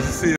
see you.